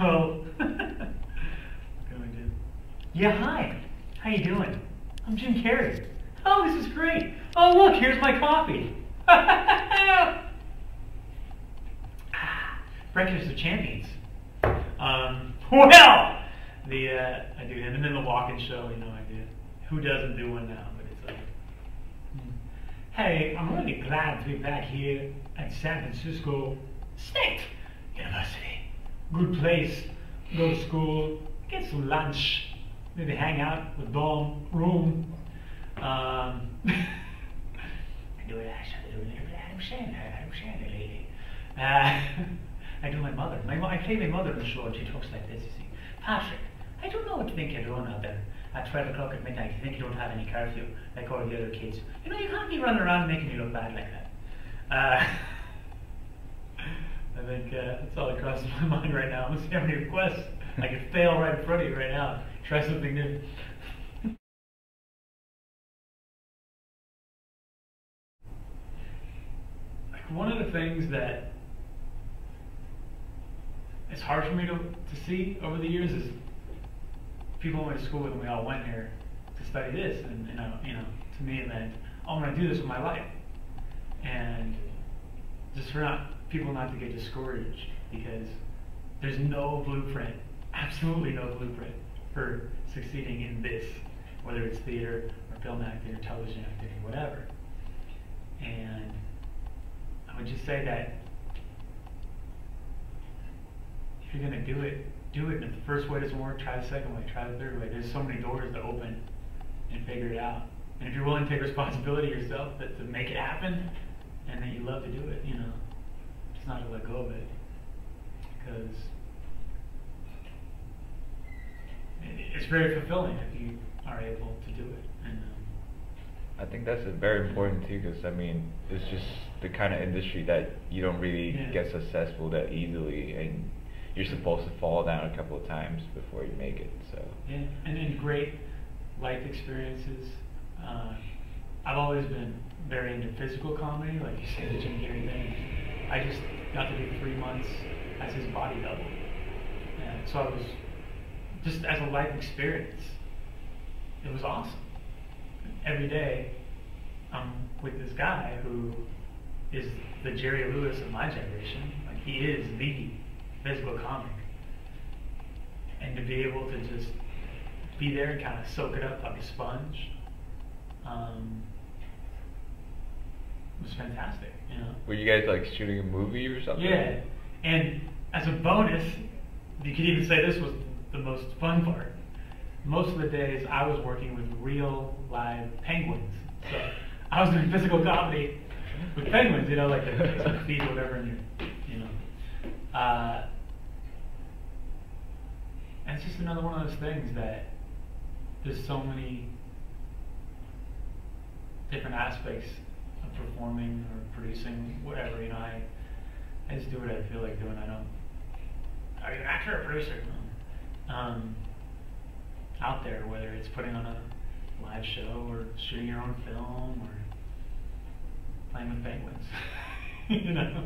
Oh. Yeah, hi. How you doing? I'm Jim Carrey. Oh, this is great. Oh, look, here's my coffee. Breakfast of Champions. Um, well, the uh, I do him, and then the walk-in show. You know, I do. Who doesn't do one now? But it's like, hmm. hey, I'm really glad to be back here at San Francisco State University. Good place. Go to school, get some lunch, maybe hang out with dorm room. Um. Uh, I do my mother. My, I play my mother in the show, and she talks like this. You see, Patrick, I don't know what you think you're doing out there at 12 o'clock at midnight. You think you don't have any curfew like all the other kids. You know, you can't be running around making me look bad like that. Uh, I think uh, that's all that crosses my mind right now. Let's see how many requests I could fail right in front of you right now. Try something new. like one of the things that it's hard for me to, to see over the years is people went to school with and we all went here to study this and, and I, you know to me it meant oh, I'm to do this with my life and just for not people not to get discouraged because there's no blueprint absolutely no blueprint for succeeding in this whether it's theater or film acting or television acting whatever and I would just say that if you're gonna do it, do it. And if the first way doesn't work, try the second way, try the third way. There's so many doors to open and figure it out. And if you're willing to take responsibility yourself that to make it happen, and that you love to do it, you know, just not to let go of it, because it's very fulfilling if you are able to do it. And um, I think that's very important too, because I mean, it's just the kind of industry that you don't really Yeah. get successful that easily, and you're supposed to fall down a couple of times before you make it. So Yeah, and then great life experiences. Uh, I've always been very into physical comedy, like you said, the Jim Carrey thing. I just got to do three months as his body double. And so I was, just as a life experience, it was awesome. Every day, I'm with this guy who is the Jerry Lewis of my generation. Like, he is the physical comic and to be able to just be there and kind of soak it up like a sponge um, was fantastic, you know. were you guys like shooting a movie or something? Yeah, and as a bonus, you could even say this was the most fun part. Most of the days I was working with real live penguins, so I was doing physical comedy with penguins, you know, like the feet, whatever, and you, you know. Uh, and it's just another one of those things that there's so many different aspects performing or producing, whatever, you know, I, I just do what I feel like doing. I don't, are you an actor or producer? Um, out there, whether it's putting on a live show or shooting your own film or playing with penguins, you know.